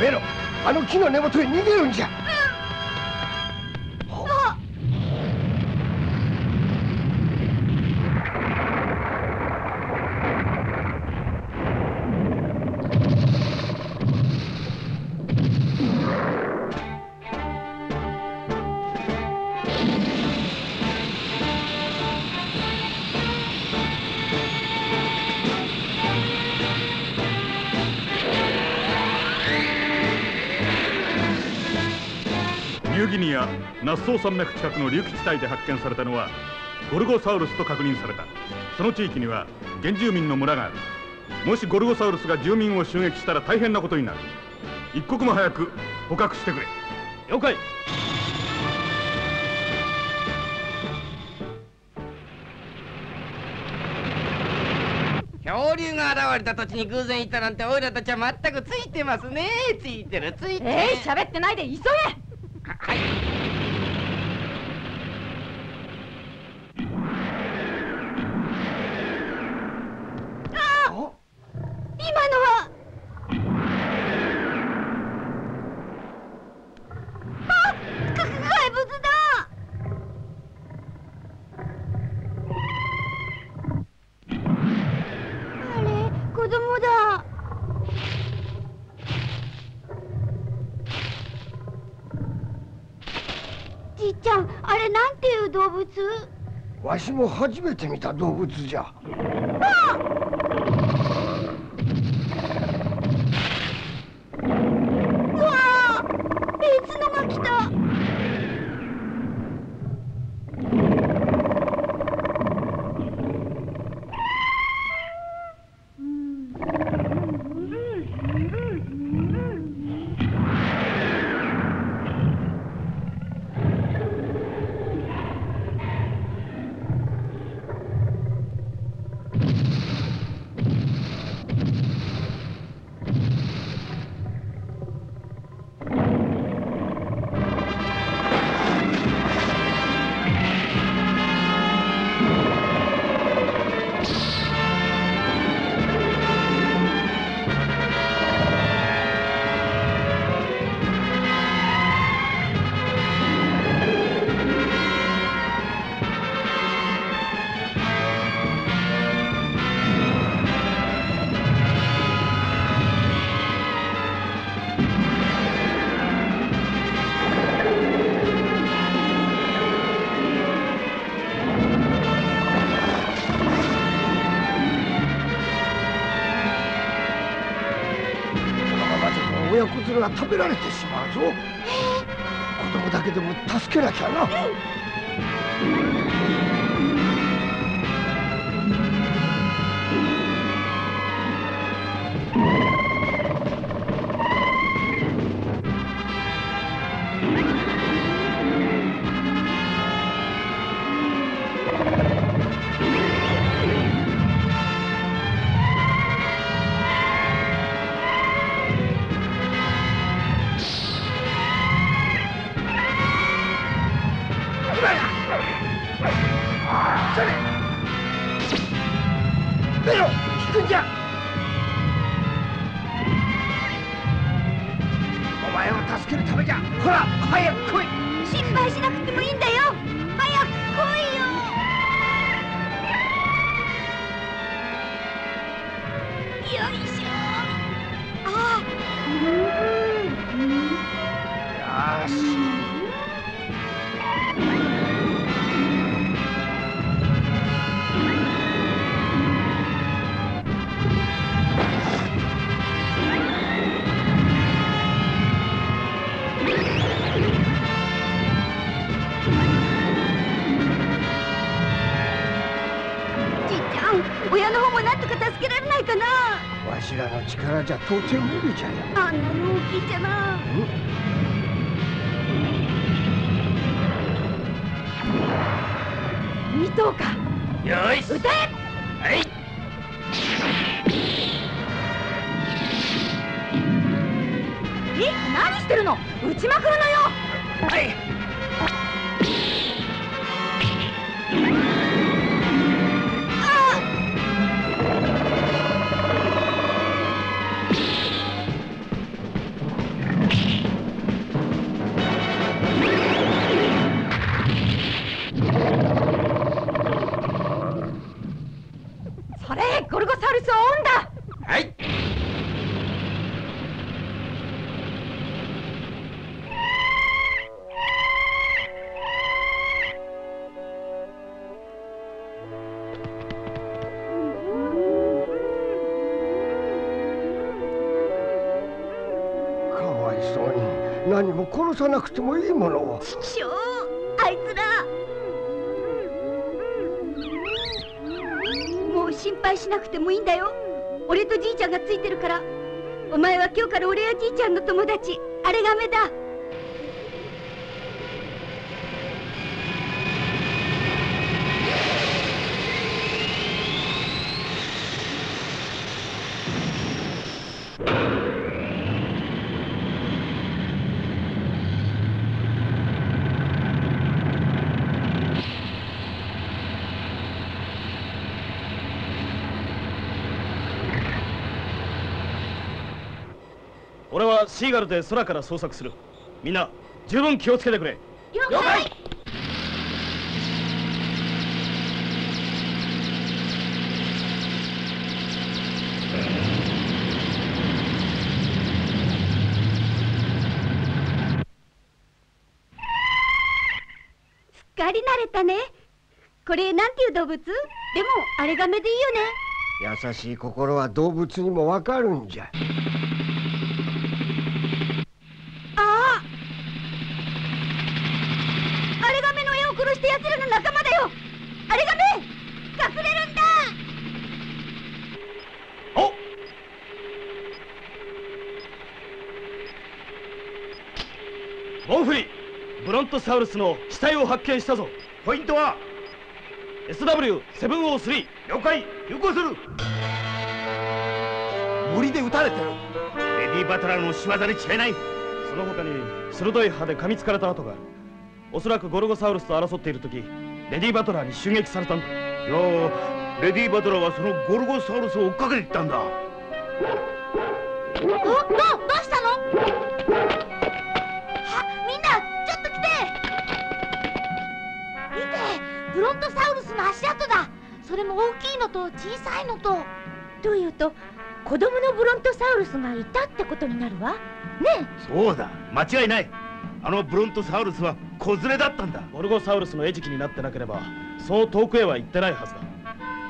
メロあの木の根元へ逃げるんじゃ。ナッソー山脈近くの隆起地帯で発見されたのはゴルゴサウルスと確認された。その地域には原住民の村がある。もしゴルゴサウルスが住民を襲撃したら大変なことになる。一刻も早く捕獲してくれ。了解。恐竜が現れた土地に偶然行ったなんてオイラたちは全くついてますね。ついてるついてる。えい、喋ってないで急げ。はい今のはあか怪物だあれ子供だじいちゃんあれなんていう動物？わしも初めて見た動物じゃ。うら食べられてしまうぞ。子供だけでも助けなきゃな。ベじゃほら早く来い。心配しなくてもいいんだよ。らの力じゃ到底無理じゃよあんなに大きいじゃな。見とうか。よし。歌え。はい。え何してるの？撃ちまくるのよ。はいさなくてもいいものを。ちくしょうあいつらもう心配しなくてもいいんだよ俺とじいちゃんがついてるからお前は今日から俺やじいちゃんの友達あれが目だ俺はシーガルで空から捜索する。みんな十分気をつけてくれ。了解！すっかり慣れたね。これなんていう動物？でもあれが目でいいよね。優しい心は動物にもわかるんじゃあああれが目の親を殺して奴らの仲間だよ。あれが目隠れるんだ。お。ボンフリブロントサウルスの死体を発見したぞ。ポイントは SW703 了解。有効する。森で撃たれてるレディー・バトラーの仕業に違いない。その他に鋭い歯で噛みつかれた跡があるおそらくゴルゴサウルスと争っている時レディ・バトラーに襲撃されたんだ。いやーレディー・バトラーはそのゴルゴサウルスを追っかけていったんだ。おどどうしたの？はみんなちょっと来て。見てブロントサウルスの足跡だ。それも大きいのと小さいのと。というと子供のブロントサウルスがいたってことになるわ。ねそうだ間違いない。あのブロントサウルスは子連れだったんだ。ゴルゴサウルスの餌食になってなければそう遠くへは行ってないはずだ。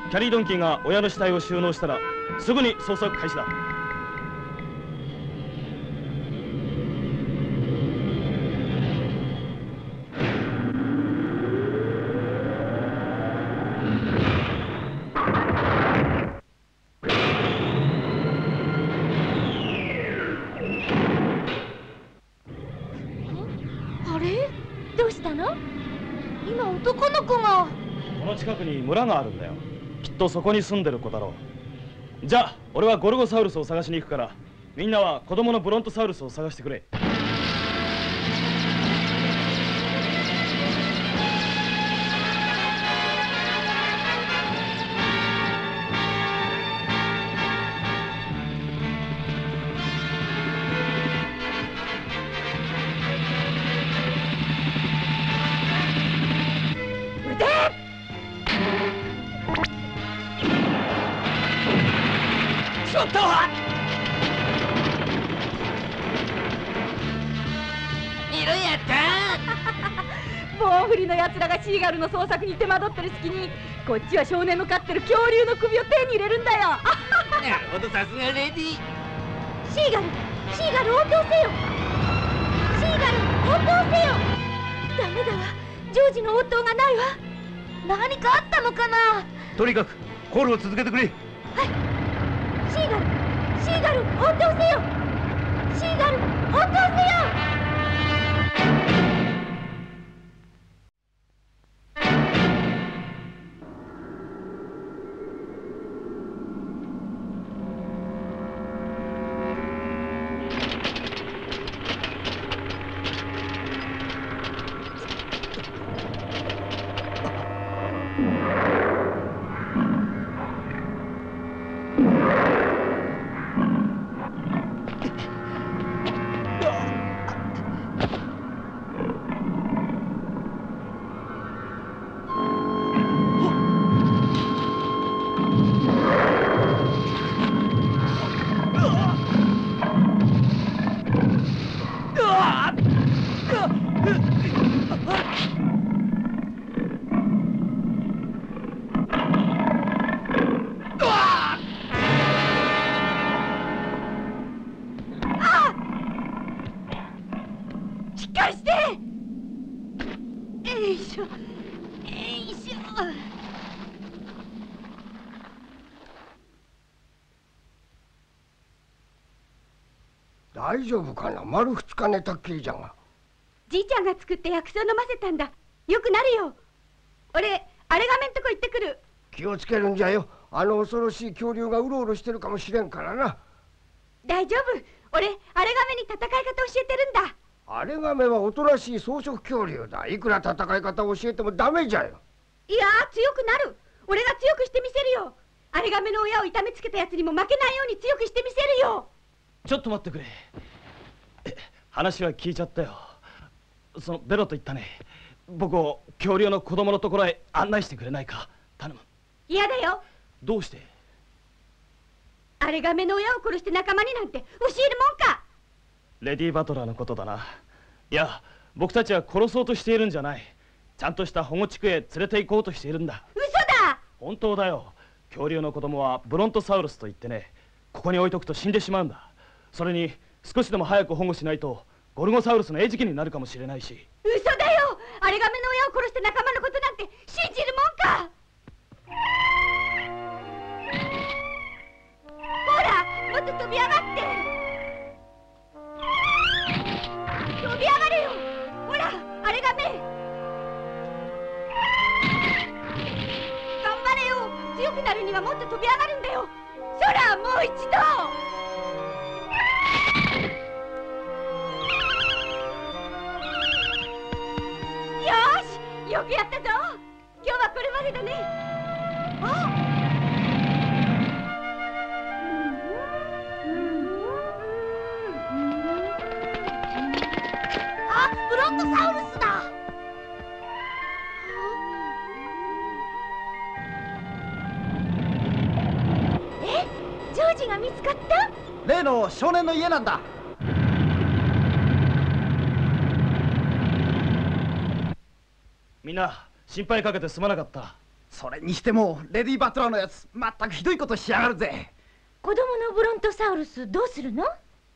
キャリードンキーが親の死体を収納したらすぐに捜索開始だ。の？今男の子が。この近くに村があるんだよ。きっとそこに住んでる子だろう。じゃあ俺はゴルゴサウルスを探しに行くからみんなは子供のブロントサウルスを探してくれ。ちょっとは。いるやったボンフリの奴らがシーガルの捜索に手間取ってる隙にこっちは少年の飼ってる恐竜の首を手に入れるんだよ。なるほどさすがレディシーガルシーガル応答せよ。シーガル応答せよ。ダメだわ。ジョージの応答がないわ。何かあったのかな。とにかくコールを続けてくれシーガルシーガル応答せよ。シーガル応答せよ。っかりして。よいしょ。よいしょ。大丈夫かな？丸二日寝たっきりじゃが。じいちゃんが作って薬草飲ませたんだ。よくなるよ。俺あれがめんとこ行ってくる。気をつけるんじゃよ。あの恐ろしい恐竜がうろうろしてるかもしれんからな。大丈夫。俺あれがめに戦い方教えてるんだあれがめはおとなしい草食恐竜だ。いくら戦い方を教えてもダメじゃよ。いやー強くなる。俺が強くしてみせるよ。あれがめの親を痛めつけたやつにも負けないように強くしてみせるよ。ちょっと待ってくれ。え話は聞いちゃったよ。そのベロと言ったね。僕を恐竜の子供のところへ案内してくれないか。頼む。嫌だよ。どうして？あれがめの親を殺して仲間になんて教えるもんかレディー・バトラーのことだな。いや僕たちは殺そうとしているんじゃない。ちゃんとした保護地区へ連れて行こうとしているんだ。嘘だ！本当だよ。恐竜の子供はブロントサウルスといってね。ここに置いとくと死んでしまうんだ。それに少しでも早く保護しないとゴルゴサウルスの餌食になるかもしれないし。嘘だよ！あれがめの親を殺して仲間のことなんて信じるもんか！ほらもっと飛び上がってジョージが見つかった？例の少年の家なんだ。みんな心配かけてすまなかった。それにしてもレディー・バトラーのやつまったくひどいことしやがるぜ。子供のブロントサウルスどうするの？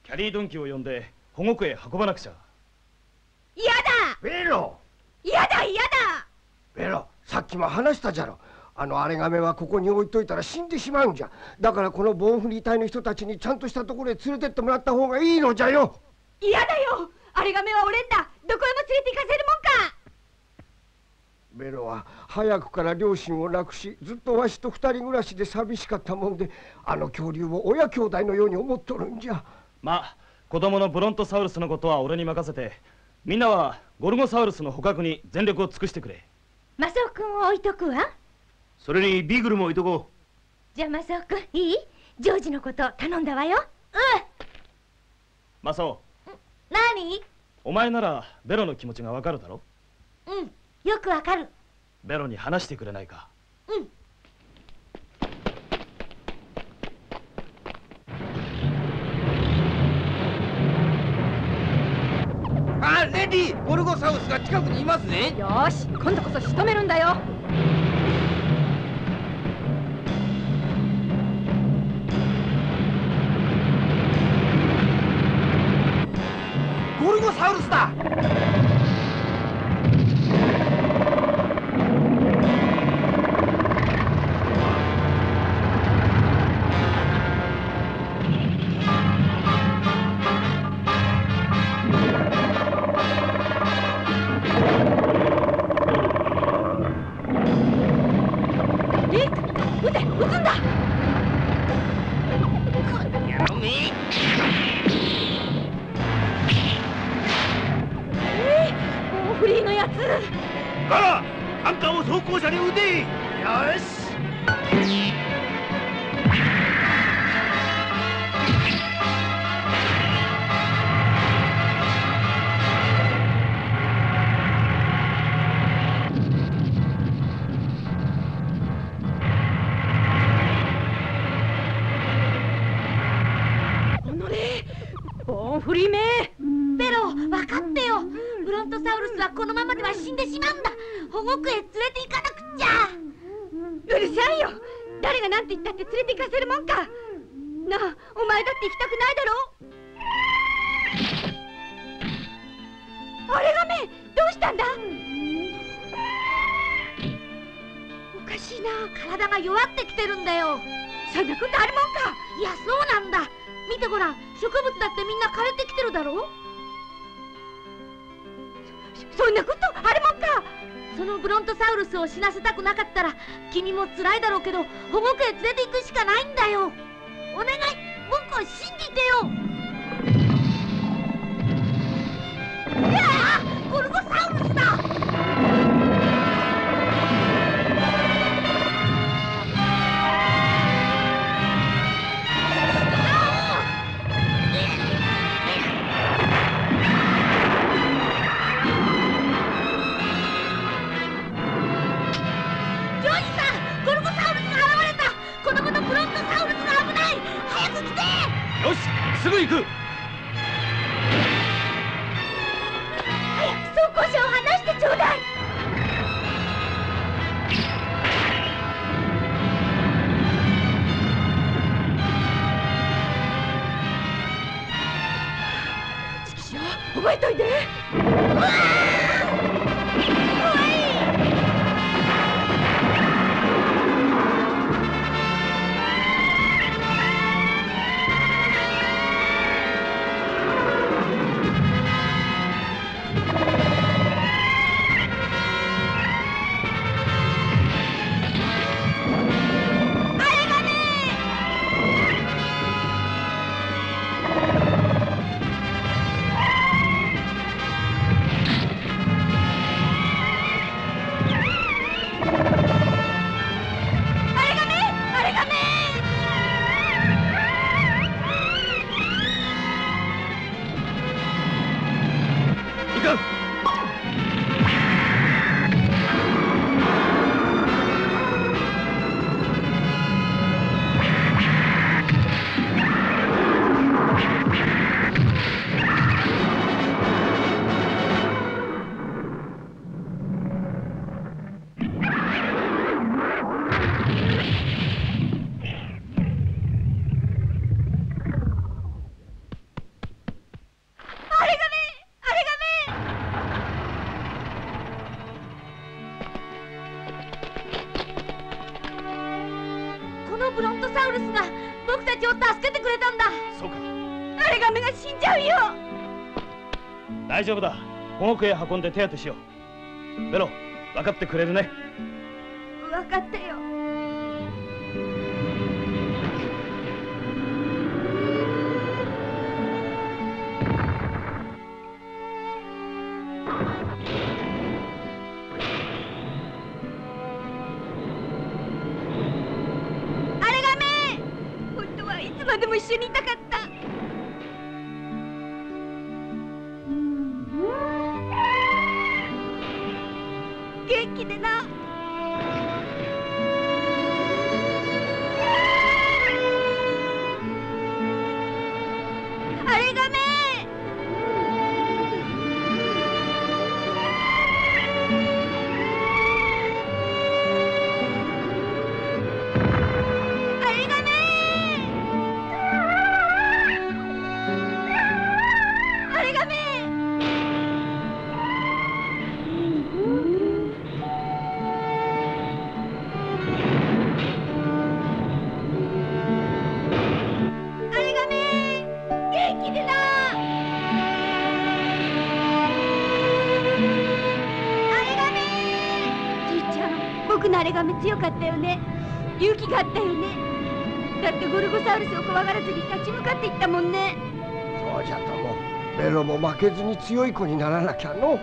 キャリードンキを呼んで保護区へ運ばなくちゃ。嫌だ！ベロ！嫌だ嫌だ！ベロさっきも話したじゃろあの荒れ亀はここに置いといたら死んでしまうんじゃ。だからこの防振り隊の人たちにちゃんとしたところへ連れてってもらった方がいいのじゃよ。嫌だよ。荒れ亀は俺んだ。どこへも連れて行かせるもんか。ベロは早くから両親を亡くしずっとわしと二人暮らしで寂しかったもんであの恐竜を親兄弟のように思っとるんじゃ。まあ子供のブロントサウルスのことは俺に任せてみんなはゴルゴサウルスの捕獲に全力を尽くしてくれ。マサオ君を置いとくわ。それにビーグルも置いとこじゃあマサオくんいい？ジョージのこと頼んだわよ。マサオ。うん？何？お前ならベロの気持ちがわかるだろ？うん。よくわかる。ベロに話してくれないか？うん。あレディゴルゴサウルスが近くにいますね。よーし今度こそ仕留めるんだよルしいな体が弱ってきてるんだよ。そんなことあるもんか。いやそうなんだ。見てごらん。植物だってみんな枯れてきてるだろそそんなことあるもんか。そのブロントサウルスを死なせたくなかったら君も辛いだろうけど保護区へ連れて行くしかないんだよ。お願い。僕を信じてよ。すぐ行く。丈夫だ。保護区へ運んで手当てしよう。ベロ分かってくれるね。分かったよ。あれがめ本当はいつまでも一緒にいたかった。強かったよね。勇気があったよね。だってゴルゴサウルスを怖がらずに立ち向かっていったもんね。そうじゃともベロも負けずに強い子にならなきゃの。